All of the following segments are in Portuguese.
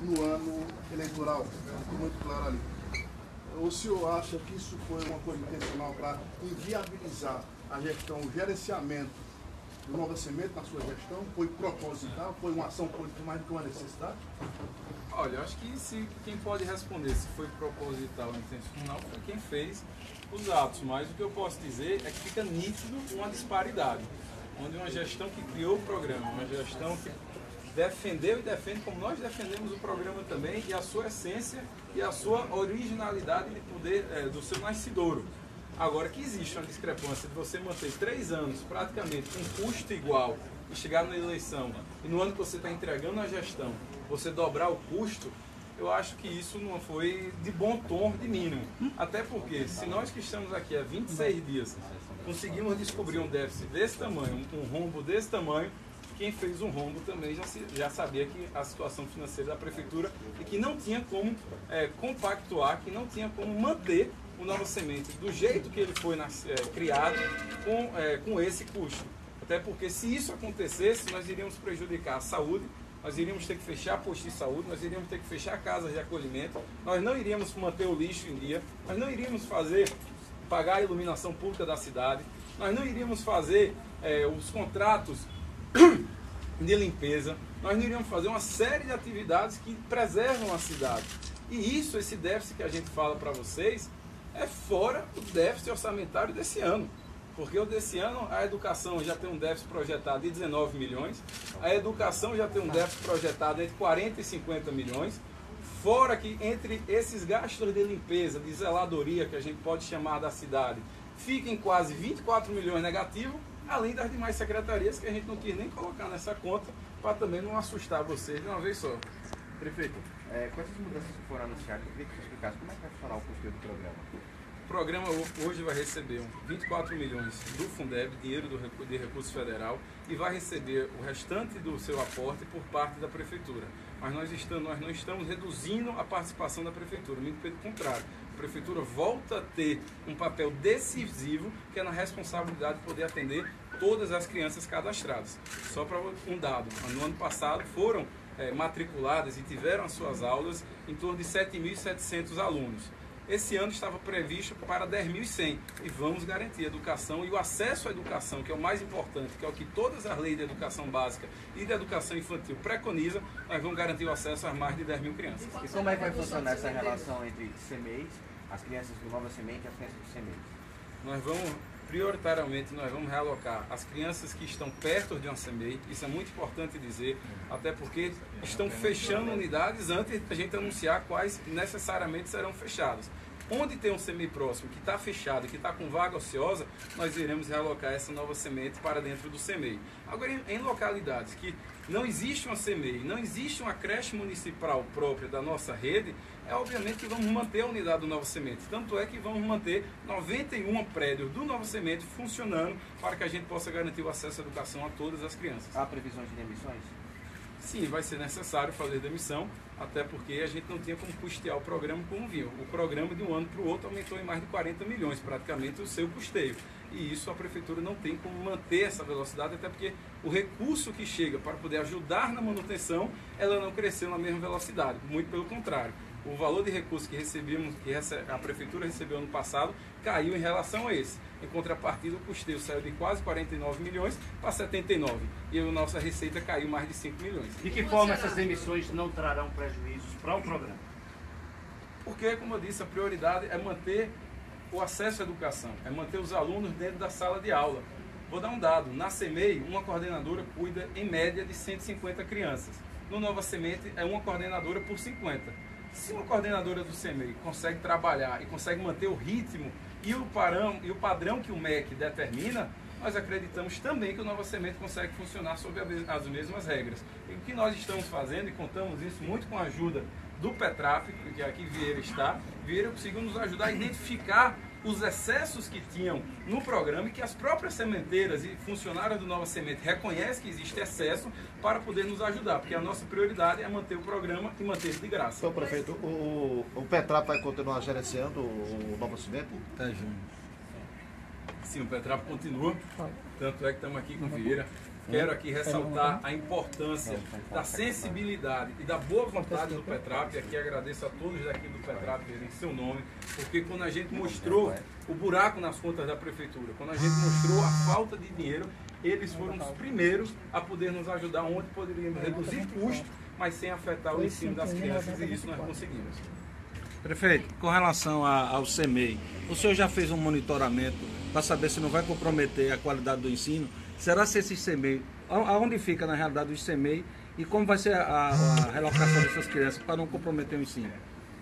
no ano eleitoral, ficou muito claro ali. O senhor acha que isso foi uma coisa intencional para inviabilizar a gestão, o gerenciamento do Semente na sua gestão? Foi proposital? Foi uma ação política mais do que uma necessidade? Olha, acho que se, quem pode responder se foi proposital ou intencional foi quem fez os atos, mas o que eu posso dizer é que fica nítido uma disparidade, onde uma gestão que criou o programa, uma gestão que defendeu e defende como nós defendemos o programa também e a sua essência e a sua originalidade de poder é, do seu nascidouro. Agora que existe uma discrepância de você manter três anos praticamente com custo igual e chegar na eleição e no ano que você está entregando a gestão você dobrar o custo, eu acho que isso não foi de bom tom, de mínimo. Até porque, se nós que estamos aqui há 26 dias conseguimos descobrir um déficit desse tamanho, um rombo desse tamanho, quem fez um rombo também já, se, já sabia que a situação financeira da prefeitura e que não tinha como é, compactuar, que não tinha como manter o Nova Semente do jeito que ele foi nas, é, criado com, é, com esse custo. Até porque se isso acontecesse, nós iríamos prejudicar a saúde nós iríamos ter que fechar postos de saúde, nós iríamos ter que fechar casas de acolhimento, nós não iríamos manter o lixo em dia, nós não iríamos fazer, pagar a iluminação pública da cidade, nós não iríamos fazer é, os contratos de limpeza, nós não iríamos fazer uma série de atividades que preservam a cidade. E isso, esse déficit que a gente fala para vocês, é fora o déficit orçamentário desse ano. Porque o desse ano a educação já tem um déficit projetado de 19 milhões, a educação já tem um déficit projetado entre 40 e 50 milhões, fora que entre esses gastos de limpeza, de zeladoria que a gente pode chamar da cidade, fiquem quase 24 milhões negativo, além das demais secretarias que a gente não quis nem colocar nessa conta para também não assustar vocês de uma vez só. Prefeito, é, com essas mudanças que foram anunciadas, eu queria que você explicasse como é que vai funcionar o custeio do programa. O programa hoje vai receber 24 milhões do Fundeb, dinheiro do, de recurso federal, e vai receber o restante do seu aporte por parte da Prefeitura. Mas nós, estamos, nós não estamos reduzindo a participação da Prefeitura, muito pelo contrário. A Prefeitura volta a ter um papel decisivo, que é na responsabilidade de poder atender todas as crianças cadastradas. Só para um dado, no ano passado foram é, matriculadas e tiveram as suas aulas em torno de 7.700 alunos. Esse ano estava previsto para 10.100 e vamos garantir a educação e o acesso à educação, que é o mais importante, que é o que todas as leis de educação básica e de educação infantil preconizam, nós vamos garantir o acesso a mais de 10 mil crianças. E como é que vai funcionar essa relação entre CMEIs, as crianças do Nova Semente e as crianças do CMEIs? Nós vamos prioritariamente nós vamos realocar as crianças que estão perto de uma CMEI, isso é muito importante dizer, até porque estão fechando unidades antes de a gente anunciar quais necessariamente serão fechadas. Onde tem um CMEI próximo que está fechado, que está com vaga ociosa, nós iremos realocar essa nova semente para dentro do CMEI. Agora, em localidades que não existe uma CMEI, não existe uma creche municipal própria da nossa rede, é obviamente que vamos manter a unidade do Nova Semente. Tanto é que vamos manter 91 prédios do Nova Semente funcionando para que a gente possa garantir o acesso à educação a todas as crianças. Há previsões de demissões? Sim, vai ser necessário fazer demissão, até porque a gente não tinha como custear o programa como viu. O programa de um ano para o outro aumentou em mais de 40 milhões, praticamente o seu custeio. E isso a prefeitura não tem como manter essa velocidade, até porque o recurso que chega para poder ajudar na manutenção, ela não cresceu na mesma velocidade, muito pelo contrário o valor de recursos que recebemos, que a prefeitura recebeu ano passado, caiu em relação a esse. Em contrapartida, o custeio saiu de quase 49 milhões para 79. E a nossa receita caiu mais de 5 milhões. De que forma essas emissões não trarão prejuízos para o programa? Porque, como eu disse, a prioridade é manter o acesso à educação, é manter os alunos dentro da sala de aula. Vou dar um dado: na CEMEI, uma coordenadora cuida em média de 150 crianças. No Nova Semente, é uma coordenadora por 50. Se uma coordenadora do CMEI consegue trabalhar e consegue manter o ritmo e o, parão, e o padrão que o MEC determina, nós acreditamos também que o Nova Semente consegue funcionar sob as mesmas regras. E o que nós estamos fazendo, e contamos isso muito com a ajuda do Petráfico, que aqui Vieira está, Vieira conseguiu nos ajudar a identificar os excessos que tinham no programa e que as próprias sementeiras e funcionários do Nova Semente reconhecem que existe excesso para poder nos ajudar, porque a nossa prioridade é manter o programa e manter ele de graça. Então, prefeito, o, o Petrap vai continuar gerenciando o Nova Semente? Tá, Júnior. Sim, o Petrap continua, tanto é que estamos aqui com o Vieira, quero aqui ressaltar a importância da sensibilidade e da boa vontade do Petrap. E aqui agradeço a todos daqui do Petrap em seu nome, porque quando a gente mostrou o buraco nas contas da prefeitura, quando a gente mostrou a falta de dinheiro, eles foram os primeiros a poder nos ajudar onde poderíamos reduzir custos, mas sem afetar o ensino das crianças, e isso nós conseguimos. Prefeito, com relação a- ao CEMEI, o senhor já fez um monitoramento para saber se não vai comprometer a qualidade do ensino? Será se esse CEMEI, a- aonde fica na realidade o CEMEI e como vai ser a, a relocação dessas crianças para não comprometer o ensino?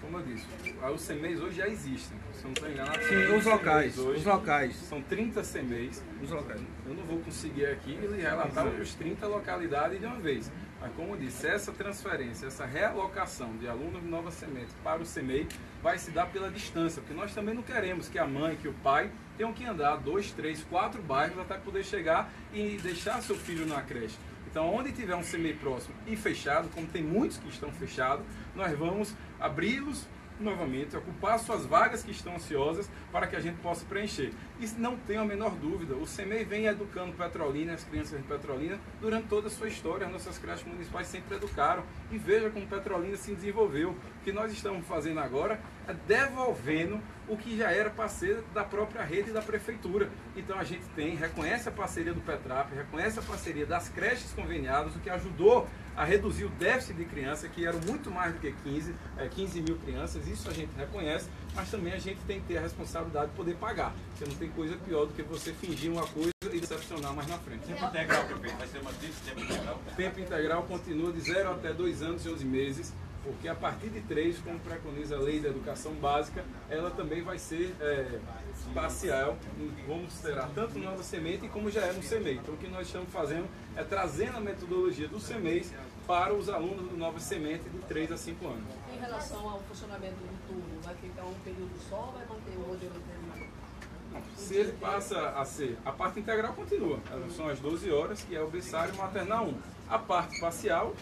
Como eu disse, os CMEs hoje já existem. Se eu não estou enganado, Sim, 30 os locais, hoje. os locais. São 30 CMEs. Os locais. Eu não vou conseguir aqui relatar os 30 localidades de uma vez. Mas como eu disse, essa transferência, essa realocação de alunos de Nova Semente para o CMEI vai se dar pela distância, porque nós também não queremos que a mãe, que o pai tenham que andar dois, três, quatro bairros até poder chegar e deixar seu filho na creche. Então, onde tiver um CMEI próximo e fechado, como tem muitos que estão fechados, nós vamos abri-los novamente, ocupar suas vagas que estão ansiosas para que a gente possa preencher. E não tenho a menor dúvida, o CEMEI vem educando Petrolina, as crianças de Petrolina, durante toda a sua história. As nossas creches municipais sempre educaram. E veja como Petrolina se desenvolveu. O que nós estamos fazendo agora é devolvendo o que já era parceiro da própria rede da prefeitura. Então a gente tem, reconhece a parceria do Petrap, reconhece a parceria das creches conveniadas, o que ajudou a reduzir o déficit de crianças, que eram muito mais do que 15, é, 15 mil crianças, isso a gente reconhece, mas também a gente tem que ter a responsabilidade de poder pagar. Porque não tem coisa pior do que você fingir uma coisa e decepcionar mais na frente. Tempo integral, prefeito, vai ser mantido tempo integral? Tempo integral continua de 0 até 2 anos e 11 meses, porque a partir de 3, como preconiza a lei da educação básica, ela também vai ser é, parcial. Vamos terá tanto nova semente como já é no CEMEI. Então o que nós estamos fazendo é trazendo a metodologia do CEMEI para os alunos do Nova Semente de 3 a 5 anos. Em relação ao funcionamento do turno, vai ficar um período só ou vai manter o modelo? Se ele passa a ser, a parte integral continua, são as 12 horas, que é o berçário maternal 1. A parte parcial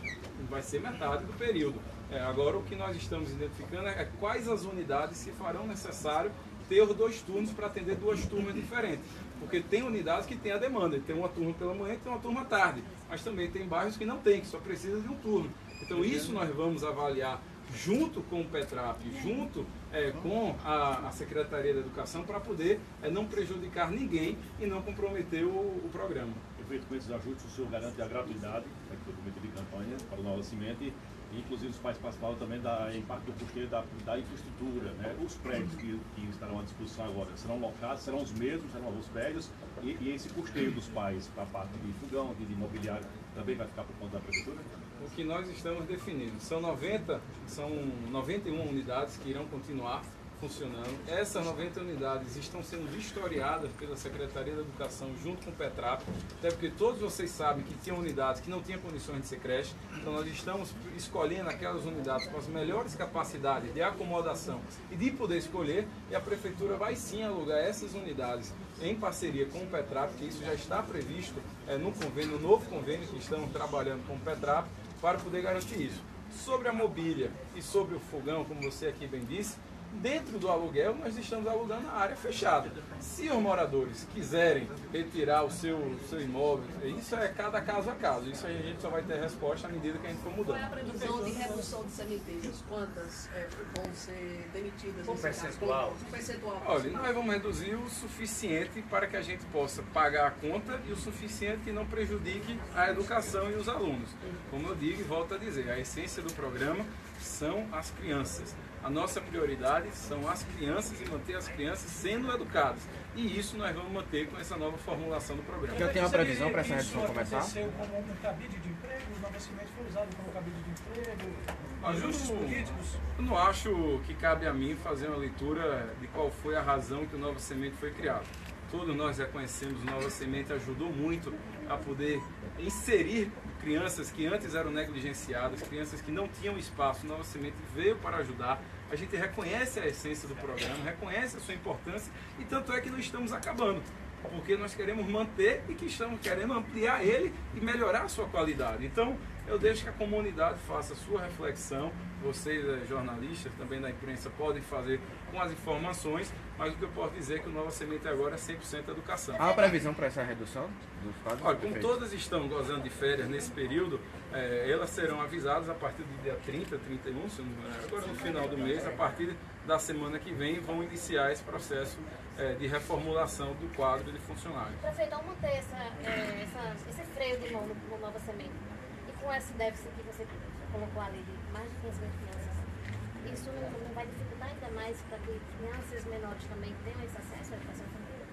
vai ser metade do período. É, agora o que nós estamos identificando é quais as unidades se farão necessário ter os dois turnos para atender duas turmas diferentes. Porque tem unidades que tem a demanda, tem uma turma pela manhã e tem uma turma à tarde. Mas também tem bairros que não tem, que só precisa de um turno. Então isso nós vamos avaliar junto com o Petrap, junto é, com a, a Secretaria da Educação, para poder é, não prejudicar ninguém e não comprometer o, o programa. Prefeito, com esses ajustes, o senhor garante a gratuidade, né, que foi prometido de campanha para o Nova Cimento, inclusive os pais participaram também da em parte do custeio da, da infraestrutura, né? Os prédios que, que estarão à disposição agora serão locados, serão os mesmos, serão os prédios, e, e esse custeio dos pais para a parte de fogão, de, de imobiliário, também vai ficar por conta da prefeitura? O que nós estamos definindo são 90, são 91 unidades que irão continuar funcionando. Essas 90 unidades estão sendo vistoriadas pela Secretaria da Educação junto com o Petrap, até porque todos vocês sabem que tinham unidades que não tinham condições de ser creche, então nós estamos escolhendo aquelas unidades com as melhores capacidades de acomodação e de poder escolher, e a Prefeitura vai sim alugar essas unidades em parceria com o Petrap, que isso já está previsto é, no convênio, no novo convênio que estamos trabalhando com o Petrap, para poder garantir isso. Sobre a mobília e sobre o fogão, como você aqui bem disse, dentro do aluguel nós estamos alugando a área fechada. Se os moradores quiserem retirar o seu, seu imóvel, isso é cada caso a caso. Isso aí a gente só vai ter resposta à medida que a gente for Qual é a mudando. previsão de redução de cemitérios? Quantas é, vão ser demitidas? Um percentual. Um percentual. Olha, nós vamos reduzir o suficiente para que a gente possa pagar a conta e o suficiente que não prejudique a educação e os alunos. Como eu digo e volto a dizer, a essência do programa são as crianças. A nossa prioridade são as crianças e manter as crianças sendo educadas. E isso nós vamos manter com essa nova formulação do programa. Já tem uma previsão para essa redução Isso começar? aconteceu como um cabide de emprego, o Nova Cimento foi usado como cabide de emprego, eu ajustes não- políticos. Eu não acho que cabe a mim fazer uma leitura de qual foi a razão que o Nova Semente foi criado. Todos nós reconhecemos que o Nova Semente ajudou muito a poder inserir crianças que antes eram negligenciadas, crianças que não tinham espaço. O Nova Semente veio para ajudar. A gente reconhece a essência do programa, reconhece a sua importância e tanto é que não estamos acabando. Porque nós queremos manter e que estamos querendo ampliar ele e melhorar a sua qualidade. Então, Eu deixo que a comunidade faça a sua reflexão. Vocês, eh, jornalistas, também da imprensa, podem fazer com as informações, mas o que eu posso dizer é que o Nova Semente agora é 100% educação. Há uma previsão para essa redução dos quadros? Olha, como todas estão gozando de férias nesse período, eh, elas serão avisadas a partir do dia 30, 31, se não me engano, agora no final do mês, a partir da semana que vem, vão iniciar esse processo eh, de reformulação do quadro de funcionários. Prefeito, ao manter essa, é, essa- esse freio de mão no, no Nova Semente e com esse déficit que você colocou ali de mais de 15 mil crianças, isso não, não vai dificultar ainda mais para que crianças menores também tenham esse acesso à educação infantil?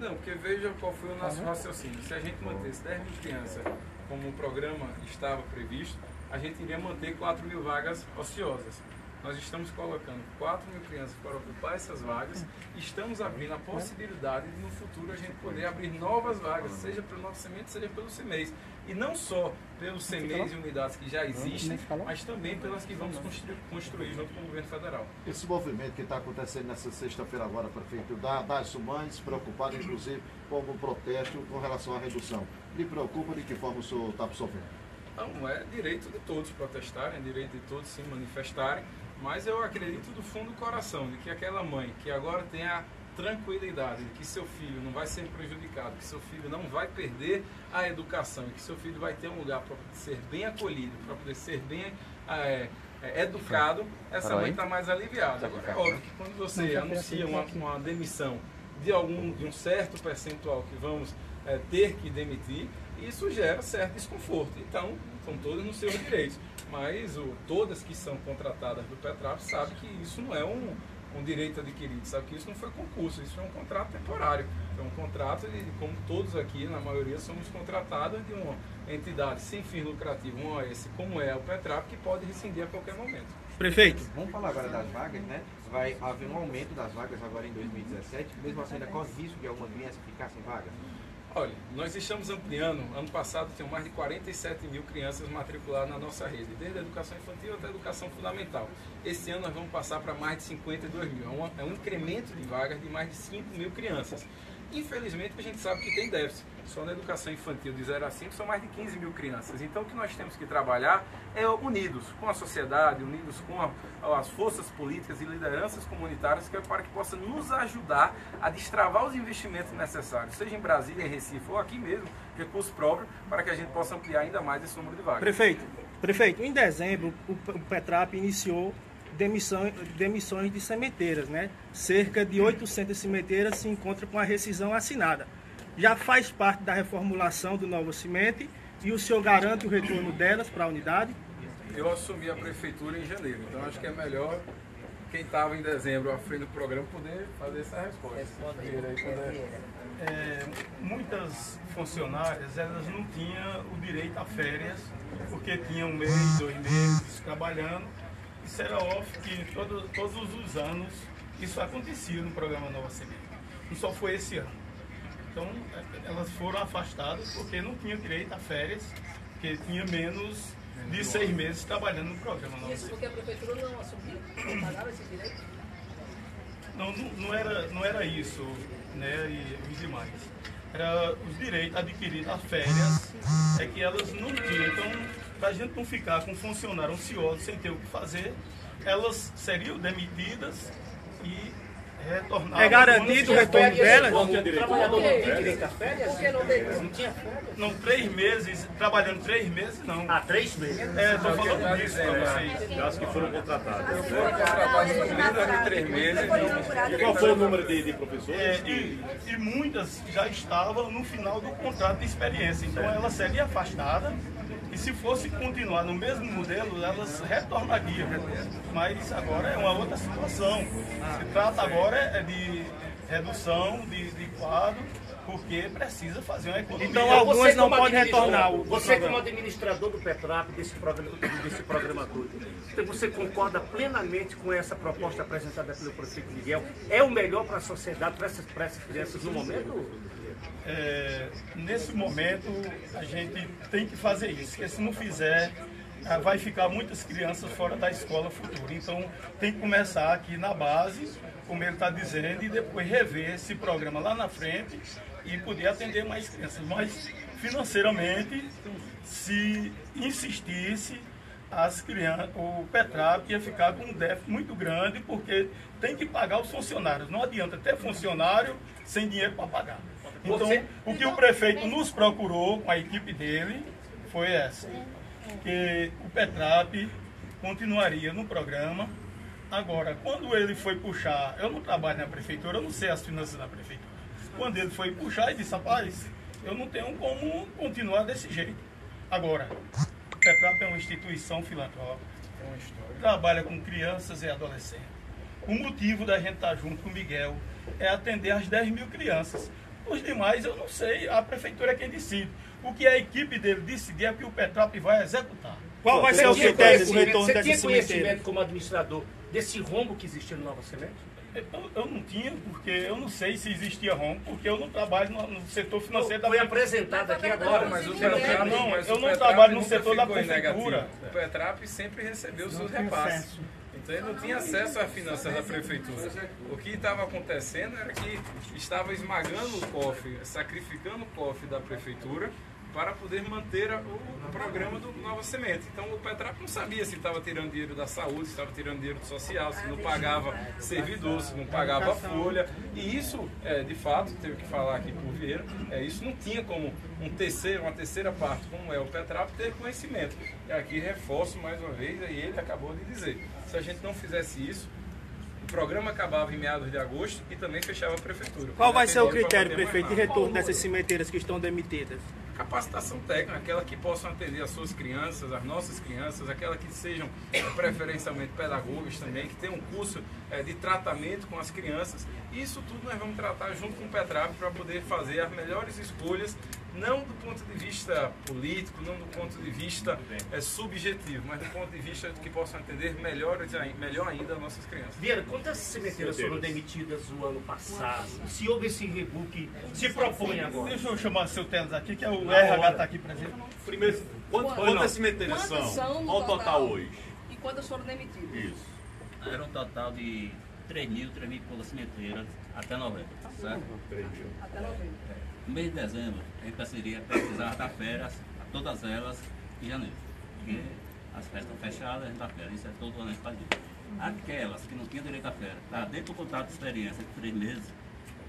Não, porque veja qual foi o nosso raciocínio. Se a gente mantesse 10 mil crianças como o programa estava previsto, a gente iria manter 4 mil vagas ociosas. Nós estamos colocando 4 mil crianças para ocupar essas vagas e estamos abrindo a possibilidade de no futuro a gente poder abrir novas vagas, seja pelo nosso semente, seja pelo CEMEIS. E não só pelos CEMEIs e unidades que já existem, mas também pelas que vamos construir, construir junto com o governo federal. Esse movimento que está acontecendo nessa sexta-feira agora, prefeito, da- das mães preocupadas, inclusive, com algum protesto com relação à redução. Lhe preocupa de que forma o senhor está absorvendo? Não, é direito de todos protestarem, é direito de todos se manifestarem, mas eu acredito do fundo do coração de que aquela mãe que agora tem a tranquilidade de que seu filho não vai ser prejudicado, que seu filho não vai perder a educação e que seu filho vai ter um lugar para ser bem acolhido, para poder ser bem é, é, educado, essa Parou mãe está mais aliviada. Agora é óbvio que quando você anuncia uma, uma demissão de algum de um certo percentual que vamos é, ter que demitir, isso gera certo desconforto. Então, são todas nos seus direitos. Mas o, todas que são contratadas do Petrap sabem que isso não é um, um direito adquirido, sabe que isso não foi concurso, isso é um contrato temporário. É um contrato de, como todos aqui, na maioria, somos contratados de uma entidade sem fins lucrativos, uma OS, como é o Petrap, que pode rescindir a qualquer momento. Prefeito, Vamos falar agora das vagas, né? Vai haver um aumento das vagas agora em 2017, mesmo assim ainda corre risco de alguma criança ficar sem vaga? Olha, nós estamos ampliando. Ano passado tinham mais de 47 mil crianças matriculadas na nossa rede, desde a educação infantil até a educação fundamental. Esse ano nós vamos passar para mais de 52 mil. É um, é um incremento de vagas de mais de 5 mil crianças. Infelizmente, a gente sabe que tem déficit. Só na educação infantil de 0 a 5 são mais de 15 mil crianças. Então, o que nós temos que trabalhar é unidos com a sociedade, unidos com a- as forças políticas e lideranças comunitárias que é para que possa nos ajudar a destravar os investimentos necessários, seja em Brasília, em Recife ou aqui mesmo, recursos próprios, para que a gente possa ampliar ainda mais esse número de vagas. Prefeito, prefeito, em dezembro o, o Petrap iniciou demissão, demissões de sementeiras, né? Cerca de 800 sementeiras se encontram com a rescisão assinada. Já faz parte da reformulação do novo cimente e o senhor garante o retorno delas para a unidade? Eu assumi a prefeitura em janeiro, então acho que é melhor quem estava em dezembro à frente do programa poder fazer essa resposta. Poder- É, muitas funcionárias elas não tinham o direito a férias porque tinham um mês, dois meses trabalhando. Isso era óbvio que todo, todos os anos isso acontecia no programa Nova Semente. Não só foi esse ano. Então é, elas foram afastadas porque não tinham direito a férias, porque tinha menos de seis meses trabalhando no programa Nova Isso porque a prefeitura não assumiu, não pagava esse direito? Não, não, não era, não era isso, né, e os demais. Era os direitos adquiridos, as férias, é que elas não tinham. Então, para a gente não ficar com um funcionário ansioso sem ter o que fazer, elas seriam demitidas e retornavam. É garantido o retorno delas? O trabalhador não tem direito a férias? Por que não tem? Não tinha férias? Não, três meses, trabalhando três meses, não. Há três meses. É, estou falando disso para vocês. Das que foram contratadas. Contratado por menos de três meses. Qual foi o número de, de professores? É, e, e muitas já estavam no final do contrato de experiência, então ela seria afastada e se fosse continuar no mesmo modelo, elas retornariam. Mas agora é uma outra situação. Se trata agora é de redução de, de quadro, porque precisa fazer uma economia. Então, algumas Você não podem retornar Você como administrador do Petrap, desse programa, desse programa todo, então você concorda plenamente com essa proposta apresentada pelo prefeito Miguel? É o melhor para a sociedade, para essas, para essas crianças no momento? é, nesse momento a gente tem que fazer isso, porque se não fizer, vai ficar muitas crianças fora da escola futura. Então tem que começar aqui na base, como ele está dizendo, e depois rever esse programa lá na frente, e poder atender mais crianças. Mas financeiramente, se insistisse, as crianças, o Petrap ia ficar com um déficit muito grande, porque tem que pagar os funcionários. Não adianta ter funcionário sem dinheiro para pagar. Então, o que o prefeito nos procurou com a equipe dele foi essa. Que o Petrap continuaria no programa. Agora, quando ele foi puxar, eu não trabalho na prefeitura, eu não sei as finanças da prefeitura. Quando ele foi puxar, ele disse, rapaz, eu não tenho como continuar desse jeito. Agora, o Petrap é uma instituição filantrópica, trabalha com crianças e adolescentes. O motivo da gente estar junto com o Miguel é atender as 10 mil crianças. Os demais eu não sei, a prefeitura é quem decide. O que a equipe dele decidir é o que o Petrap vai executar. Qual vai ser o critério do conhecimento- retorno Você dessa tinha cimenteira? conhecimento como administrador desse rombo que existia no Nova Semente? Eu, eu não tinha, porque eu não sei se existia rombo, porque eu não trabalho no, no setor financeiro da Foi apresentado aqui agora. Mas o Não, Petrap, não, mas eu o não Petrap trabalho no setor da prefeitura. O Petrap sempre recebeu seus tem repasses. acesso. Então ele não tinha acesso às finanças da prefeitura. O que estava acontecendo era que estava esmagando o cofre, sacrificando o cofre da prefeitura para poder manter o, programa do Nova Semente. Então o Petrap não sabia se estava tirando dinheiro da saúde, se estava tirando dinheiro do social, se não pagava servidor, se não pagava folha. E isso, é, de fato, tenho que falar aqui por Vieira, é, isso não tinha como um terceiro, uma terceira parte, como é o Petrap, ter conhecimento. E aqui reforço mais uma vez, e ele acabou de dizer, se a gente não fizesse isso, o programa acabava em meados de agosto e também fechava a prefeitura. Qual vai ser o critério, prefeito, de retorno dessas cimenteiras que estão demitidas? Capacitação técnica, aquela que possam atender as suas crianças, as nossas crianças, aquela que sejam preferencialmente pedagogas também, que tenham um curso eh, de tratamento com as crianças. Isso tudo nós vamos tratar junto com o Petrap para poder fazer as melhores escolhas, não do ponto de vista político, não do ponto de vista eh, subjetivo, mas do ponto de vista que possam atender melhores, ai- melhor ainda as nossas crianças. Vieira, quantas cemiteiras foram demitidas no ano passado? Se houve esse rebu que se propõe agora? Deixa eu chamar seu Teles aqui, que é o Na RH hora. está aqui presente. Primeiro, quantas, Quantas são? são Ao total total? hoje. E quantas foram demitidas? Isso. Era um total de 3 mil, 3 mil poucas cimenteiras até novembro, certo? 3 mil. Até novembro. No mês de dezembro, a gente precisaria precisar dar férias a todas elas em janeiro. Porque as festas estão fechadas, a gente dá férias. Isso é todo ano a gente faz isso. Aquelas que não tinham direito à férias, tá dentro do contrato de experiência de 3 meses,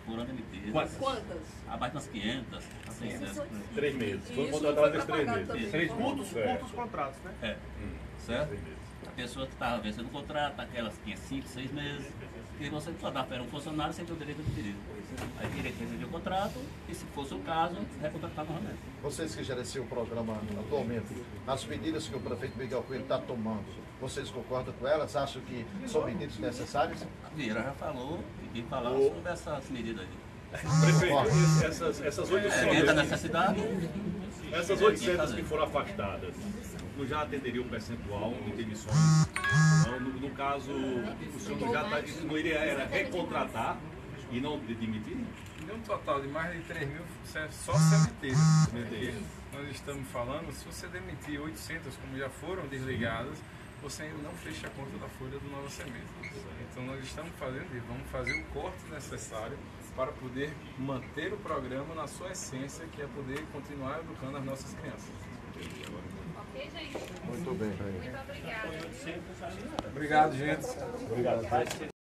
foram demitidas. Quantas? Quantas? Abaixo das 500, a 600. por aí. Três meses. Nesses três propagado meses. também. Três Pontos- meses. Pontos contratos, né? É, certo? Três meses. Pessoa que estava vencendo o contrato, aquelas que tinha 5, 6 meses, e você só dá para um funcionário sem ter o direito a adquirir. Aí direito de rescindir o contrato e, se fosse o caso, recontratar novamente. Vocês que gerenciam o programa atualmente, as medidas que o prefeito Miguel Coelho está tomando, vocês concordam com elas? Acham que são medidas necessárias? A Vieira já falou e falou sobre essas medidas aí. Prefeito, essas, essas É, dentro da 800, necessidade, essas 800 que foram afastadas, não já atenderia o percentual de demissões? Não, no, no caso, o senhor já tá, não iria era recontratar e não de- demitir? De um total de mais de 3 mil, só cemiteiros. Cemiteiros. Nós estamos falando, se você demitir 800, como já foram desligadas, você ainda não fecha a conta da folha do Nova Semente. Então nós estamos fazendo isso, vamos fazer o corte necessário para poder manter o programa na sua essência, que é poder continuar educando as nossas crianças. Muito bem. Muito obrigada. Obrigado, gente. Obrigado.